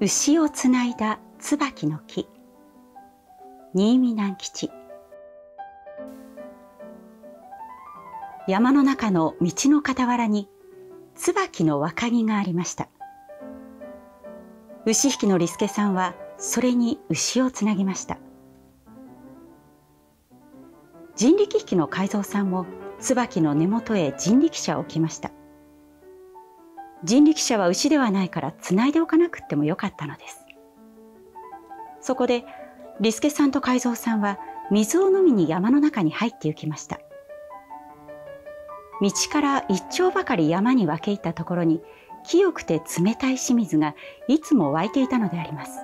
牛をつないだ椿の木。新見南吉。山の中の道の傍らに椿の若木がありました。牛引きの利助さんはそれに牛をつなぎました。人力引きの海蔵さんも椿の根元へ人力車を置きました。人力車は牛ではないからつないでおかなくってもよかったのです。そこで利助さんと海蔵さんは水を飲みに山の中に入って行きました。道から一丁ばかり山に分け入ったところに清くて冷たい清水がいつも湧いていたのであります。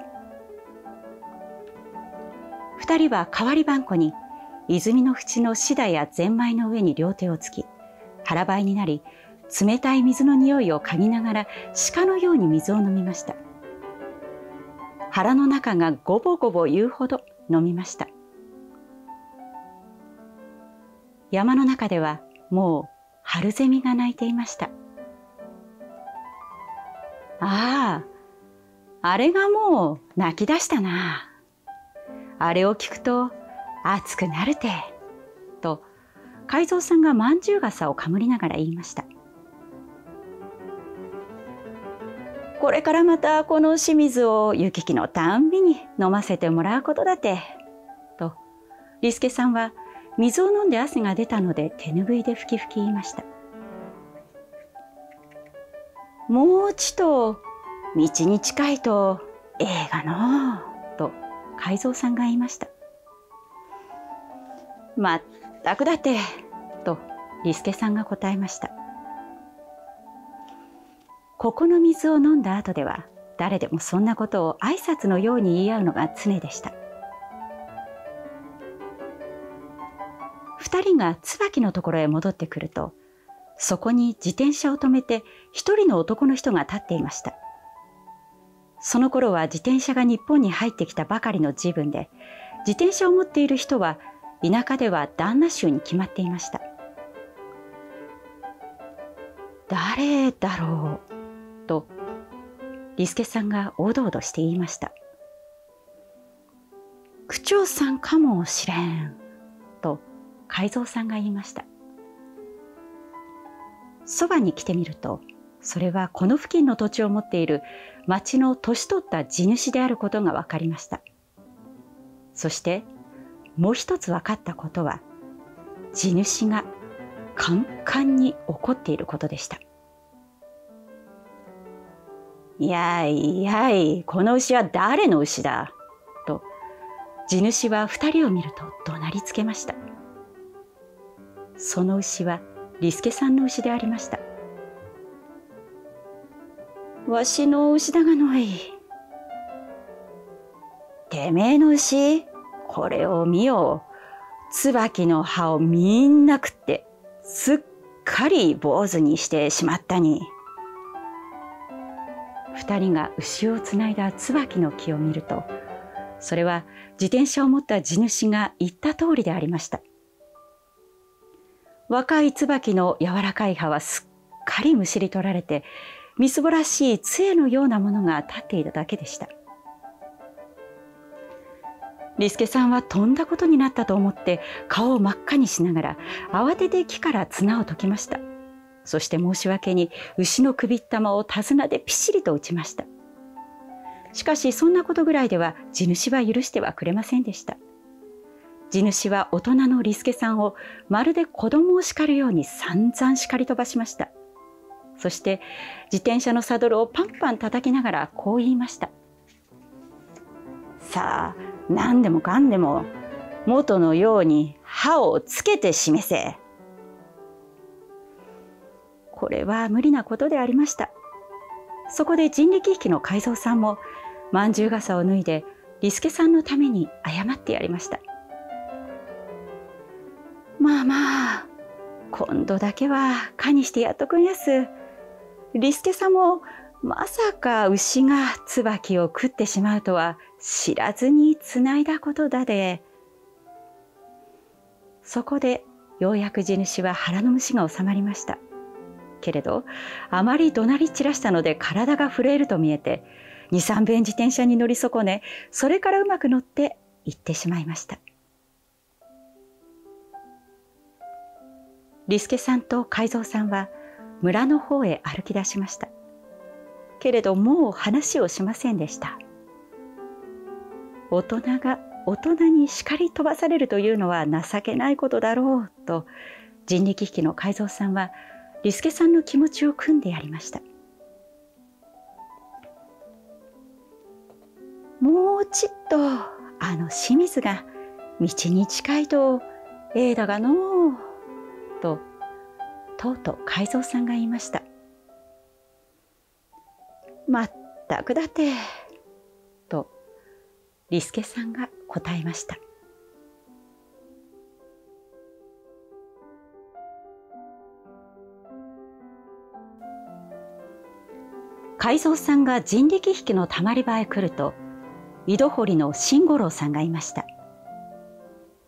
二人は代わりばんこに泉の縁のシダやゼンマイの上に両手をつき腹ばいになり冷たい水の匂いを嗅ぎながら鹿のように水を飲みました。腹の中がごぼごぼ言うほど飲みました。山の中ではもう春ゼミが鳴いていました。あああれがもう泣き出したな。あれを聞くと熱くなるてと海蔵さんがまんじゅう傘をかむりながら言いました。これからまたこの清水を行き来のたんびに飲ませてもらうことだって。と、リスケさんは水を飲んで汗が出たので手ぬぐいでふきふき言いました。もうちと道に近いとええがのう、と海蔵さんが言いました。まったくだって、とリスケさんが答えました。ここの水を飲んだ後では誰でもそんなことを挨拶のように言い合うのが常でした。二人が椿のところへ戻ってくるとそこに自転車を止めて一人の男の人が立っていました。その頃は自転車が日本に入ってきたばかりの自分で自転車を持っている人は田舎では旦那衆に決まっていました。誰だろう？と、リスケさんがおどおどして言いました。区長さんかもしれん、と海蔵さんが言いました。そばに来てみると、それはこの付近の土地を持っている町の年取った地主であることが分かりました。そしてもう一つ分かったことは、地主がカンカンに怒っていることでした。やいやい、この牛は誰の牛だ？と、地主は二人を見ると怒鳴りつけました。その牛は、リスケさんの牛でありました。わしの牛だがのい。てめえの牛、これを見よう。椿の葉をみんな食って、すっかり坊主にしてしまったに。二人が牛をつないだ椿の木を見るとそれは自転車を持った地主が言った通りでありました。若い椿の柔らかい葉はすっかりむしり取られてみすぼらしい杖のようなものが立っていただけでした。リスケさんはとんだことになったと思って顔を真っ赤にしながら慌てて木から綱を解きました。そして申し訳に牛の首玉を手綱でぴっしりと打ちました。しかしそんなことぐらいでは地主は許してはくれませんでした。地主は大人のリスケさんをまるで子供を叱るように散々叱り飛ばしました。そして自転車のサドルをパンパン叩きながらこう言いました。さあ、何でもかんでも元のように歯をつけて示せ。これは無理なことでありました。そこで人力引きの海蔵さんも、まんじゅう傘を脱いで、リスケさんのために謝ってやりました。まあまあ、今度だけは蚊にしてやっとくんやす。リスケさんも、まさか牛が椿を食ってしまうとは知らずにつないだことだで。そこでようやく地主は腹の虫が収まりました。けれどあまり怒鳴り散らしたので体が震えると見えて23遍自転車に乗り損ねそれからうまく乗って行ってしまいました。リスケさんと海蔵さんは村の方へ歩き出しました。けれどもう話をしませんでした。大人が大人に叱り飛ばされるというのは情けないことだろうと人力引きの海蔵さんはリスケさんの気持ちを汲んでやりました。もうちっとあの清水が道に近いとええだがのうととうとう海蔵さんが言いました。まったくだてとリスケさんが答えました。海蔵さんが人力引きのたまり場へ来ると井戸掘りの新五郎さんがいました。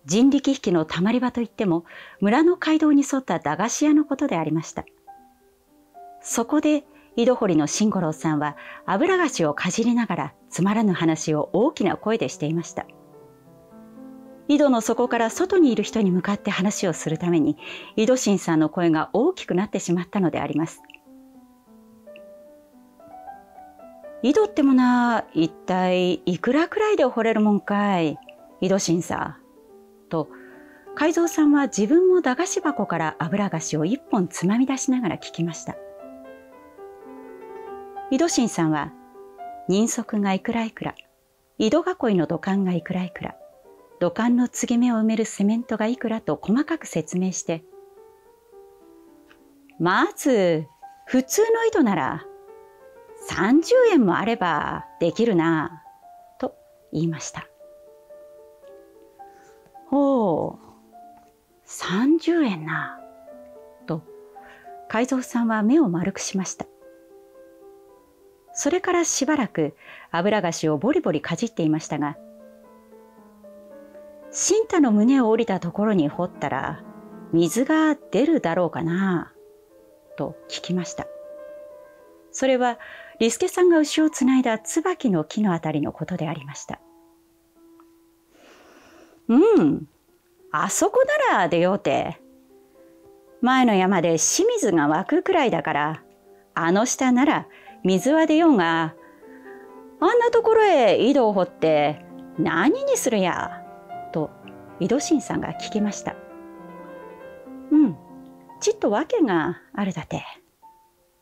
人力引きのたまり場といっても村の街道に沿った駄菓子屋のことでありました。そこで井戸掘りの新五郎さんは油菓子をかじりながらつまらぬ話を大きな声でしていました。井戸の底から外にいる人に向かって話をするために井戸新さんの声が大きくなってしまったのであります。井戸ってもな、一体いくらくらいで掘れるもんかい、井戸新さ。と、海蔵さんは自分も駄菓子箱から油菓子を一本つまみ出しながら聞きました。井戸新さんは、人足がいくらいくら、井戸囲いの土管がいくらいくら、土管の継ぎ目を埋めるセメントがいくらと細かく説明して、まず、普通の井戸なら30円もあればできるな、と言いました。ほう、30円な、と海蔵さんは目を丸くしました。それからしばらく油菓子をボリボリかじっていましたが、新太の胸を降りたところに掘ったら水が出るだろうかな、と聞きました。それはリスケさんが牛をつないだ椿の木のあたりのことでありました。うん、あそこなら出ようて。前の山で清水が湧くくらいだから、あの下なら水は出ようが、あんなところへ井戸を掘って何にするや、と井戸神さんが聞きました。うん、ちっと訳があるだて。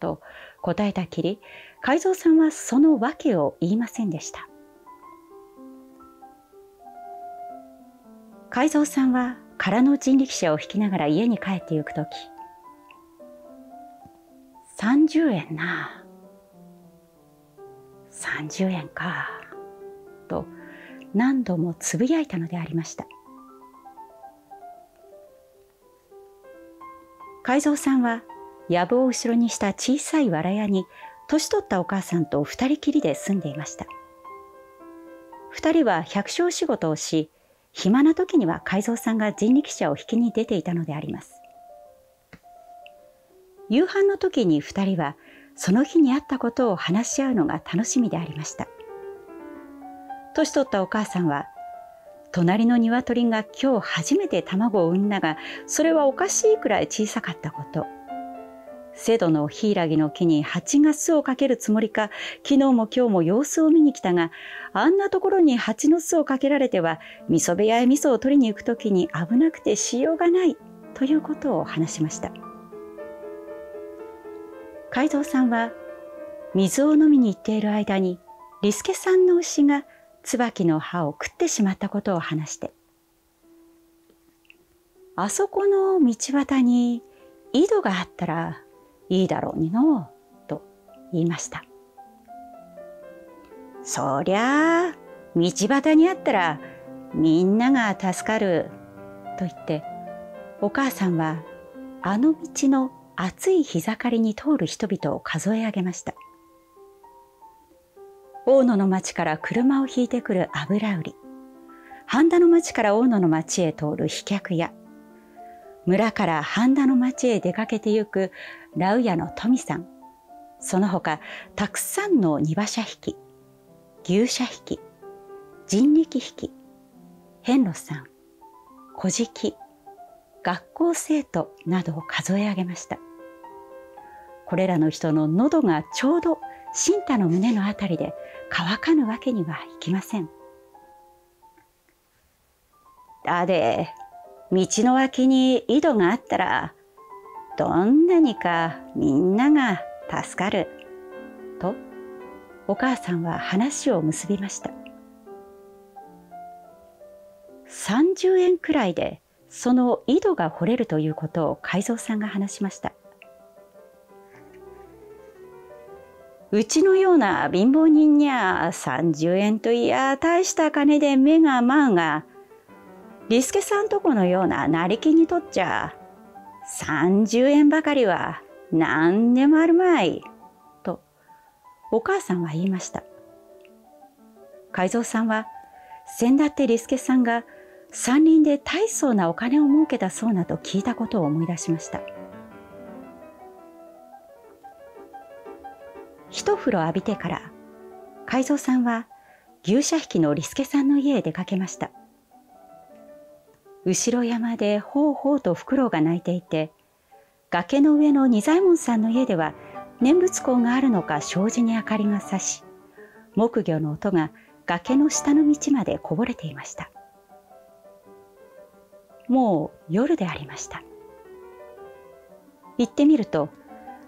と答えたきり、海蔵さんはその訳を言いませんでした。海蔵さんは空の人力車を引きながら家に帰ってゆくとき、30円な。30円か。と何度もつぶやいたのでありました。海蔵さんは藪を後ろにした小さい藁屋に年取ったお母さんと二人きりで住んでいました。二人は百姓仕事をし、暇な時には海蔵さんが人力車を引きに出ていたのであります。夕飯の時に二人はその日にあったことを話し合うのが楽しみでありました。年取ったお母さんは、隣の鶏が今日初めて卵を産んだが、それはおかしいくらい小さかったこと。瀬戸の柊の木に蜂が巣をかけるつもりか、昨日も今日も様子を見に来たが、あんなところに蜂の巣をかけられては、味噌部屋へ味噌を取りに行くときに危なくてしようがない、ということを話しました。海蔵さんは、水を飲みに行っている間に、リスケさんの牛が椿の葉を食ってしまったことを話して、あそこの道端に井戸があったらいいだろうにのと言いました。そりゃあ道端にあったらみんなが助かると言ってお母さんはあの道の暑い日盛りに通る人々を数え上げました。大野の町から車を引いてくる油売り、半田の町から大野の町へ通る飛脚屋、村から半田の町へ出かけてゆくラウヤの富さん、その他たくさんの荷馬車引き、牛舎引き、人力引き、遍路さん、古事記、学校生徒などを数え上げました。これらの人の喉がちょうど新太の胸のあたりで乾かぬわけにはいきません。だで、道の脇に井戸があったら、どんなにかみんなが助かる。と、お母さんは話を結びました。30円くらいでその井戸が掘れるということを海蔵さんが話しました。うちのような貧乏人にゃ30円といや大した金で目がまうが、リスケさんとこのような成金にとっちゃ、30円ばかりは何でもあるまい。と、お母さんは言いました。海蔵さんは、先だってリスケさんが山林で大層なお金を儲けたそうなと聞いたことを思い出しました。一風呂浴びてから、海蔵さんは牛舎引きのリスケさんの家へ出かけました。後ろ山でほうほうとフクロウが鳴いていて、崖の上の仁左衛門さんの家では念仏光があるのか障子に明かりが差し、木魚の音が崖の下の道までこぼれていました。もう夜でありました。行ってみると、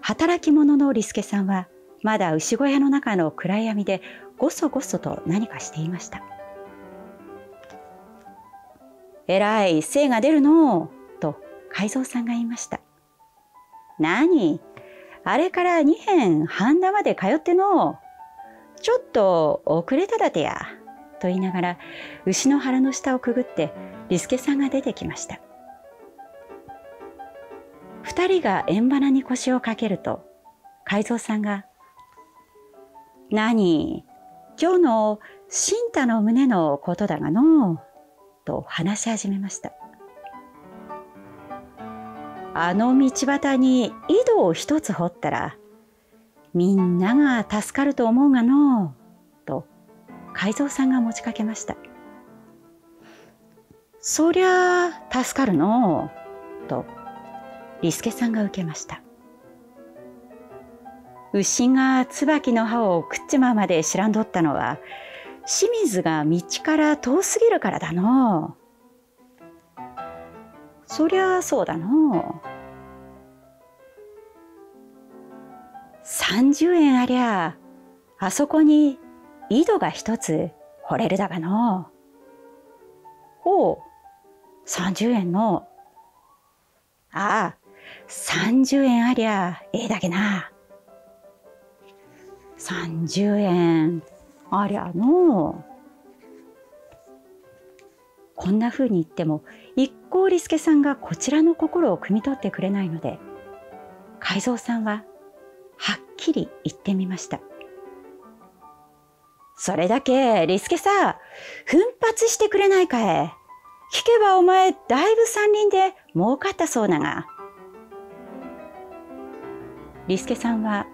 働き者のリスケさんはまだ牛小屋の中の暗闇でごそごそと何かしていました。えらい精が出るのと海蔵さんが言いました。何？あれから2辺半田まで通っての？ちょっと遅れただてや。と言いながら牛の腹の下をくぐってリスケさんが出てきました。二人が円花に腰をかけると海蔵さんが何？今日の新太の胸のことだがの？うと話し始めました。あの道端に井戸を一つ掘ったらみんなが助かると思うがのうと海蔵さんが持ちかけました。そりゃあ助かるのうとリスケさんが受けました。牛が椿の葉を食っちまうまで知らんどったのは、清水が道から遠すぎるからだのそりゃそうだの三十円ありゃ、あそこに井戸が一つ掘れるだがのほう、三十円の。ああ、三十円ありゃ、ええだけな。30円ありゃのこんな風に言っても一向利助さんがこちらの心を汲み取ってくれないので海蔵さんははっきり言ってみました。それだけ、リスケさ、奮発してくれないかえ。聞けばお前、だいぶ山林で儲かったそうだが。リスケさんは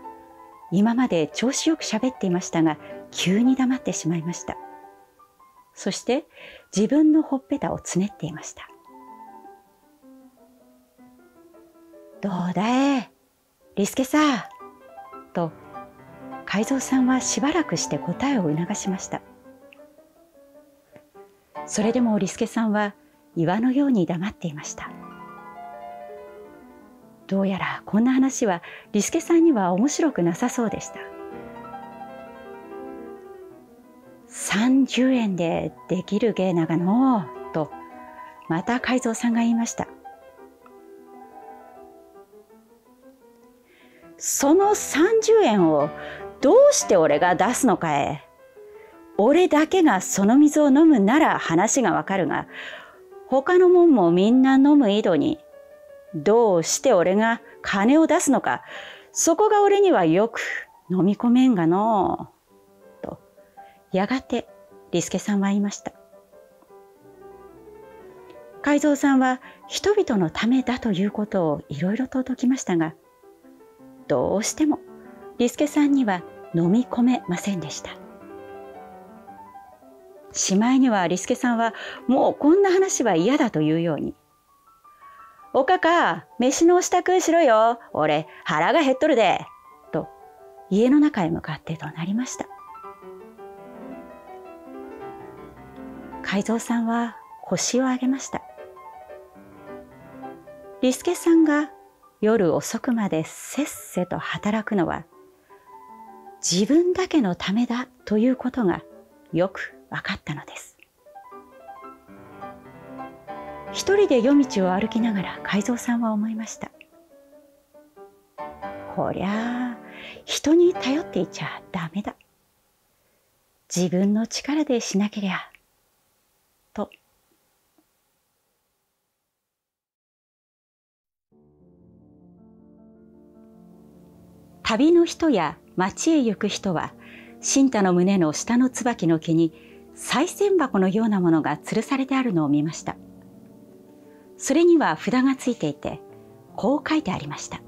今まで調子よく喋っていましたが、急に黙ってしまいました。そして自分のほっぺたをつねっていました。どうだい、リスケさ。と、海蔵さんはしばらくして答えを促しました。それでもリスケさんは岩のように黙っていました。どうやらこんな話はリスケさんには面白くなさそうでした。30円でできる芸ながのとまた海蔵さんが言いました。その30円をどうして俺が出すのかえ。俺だけがその水を飲むなら話がわかるが、他のもんもみんな飲む井戸にどうして俺が金を出すのか、そこが俺にはよく飲み込めんがのう。やがてリスケさんは言いました。海蔵さんは人々のためだということをいろいろと説きましたが、どうしてもリスケさんには飲み込めませんでした。しまいにはリスケさんはもうこんな話は嫌だというように。おかか、飯の支度しろよ。俺、腹が減っとるで。と、家の中へ向かって怒鳴りました。海蔵さんは腰を上げました。リスケさんが夜遅くまでせっせと働くのは自分だけのためだということがよく分かったのです。一人で夜道を歩きながら海蔵さんは思いました。こりゃあ人に頼っていちゃダメだ。自分の力でしなけりゃ。旅の人や町へ行く人は新太の胸の下の椿の木に賽銭箱のようなものが吊るされてあるのを見ました。それには札がついていてこう書いてありました。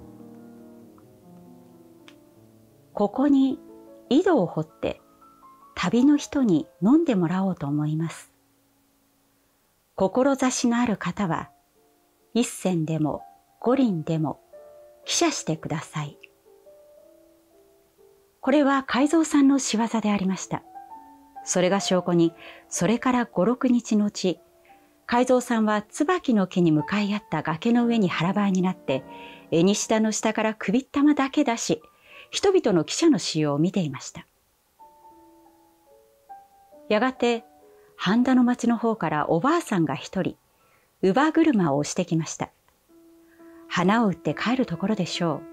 ここに井戸を掘って旅の人に飲んでもらおうと思います。志のある方は一銭でも五輪でも記者してください。これは海蔵さんの仕業でありました。それが証拠に、それから五六日のうち、海蔵さんは椿の木に向かい合った崖の上に腹ばいになって、絵に下の下から首ったまだけ出し、人々の記者の使用を見ていました。やがて、半田の町の方からおばあさんが一人、乳母車を押してきました。花を売って帰るところでしょう。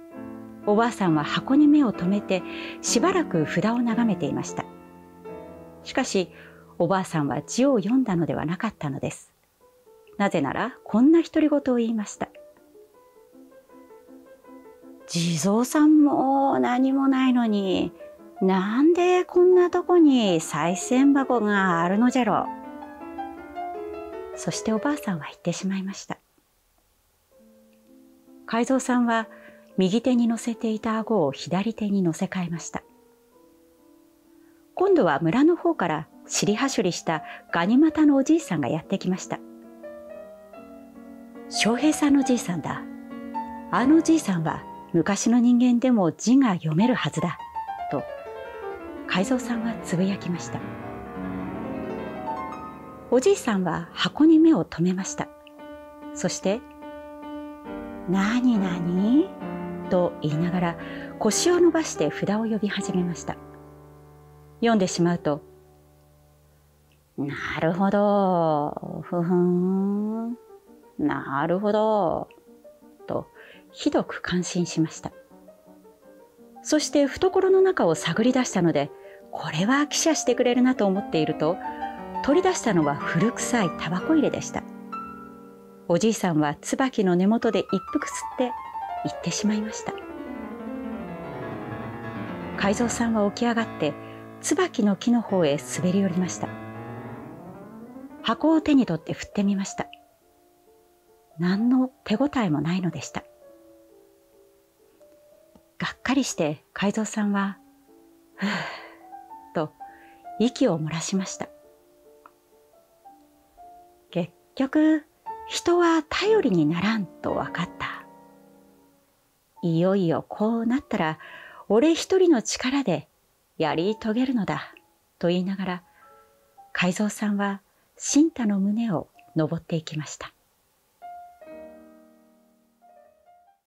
おばあさんは箱に目を留めてしばらく札を眺めていました。しかし、おばあさんは字を読んだのではなかったのです。なぜなら、こんな独り言を言いました。地蔵さんも何もないのに、なんでこんなとこに賽銭箱があるのじゃろう。そしておばあさんは言ってしまいました。海蔵さんは右手に乗せていた顎を左手に乗せ替えました。今度は村の方から尻はしょりしたガニ股のおじいさんがやってきました。翔平さんのじいさんだ。あのじいさんは昔の人間でも字が読めるはずだ。と、海蔵さんはつぶやきました。おじいさんは箱に目を留めました。そして、なになにと言いながら腰を伸ばして札を呼び始めました。読んでしまうと、なるほど、ふふん、なるほど、とひどく感心しました。そして懐の中を探り出したので、これは記者してくれるなと思っていると、取り出したのは古臭いタバコ入れでした。おじいさんは椿の根元で一服吸って行ってしまいました。海蔵さんは起き上がって椿の木の方へ滑り降りました。箱を手に取って振ってみました。何の手応えもないのでした。がっかりして海蔵さんは「ふぅ」と息を漏らしました。結局人は頼りにならんと分かった。いよいよこうなったら、俺一人の力でやり遂げるのだ、と言いながら、海蔵さんは新太の胸を登っていきました。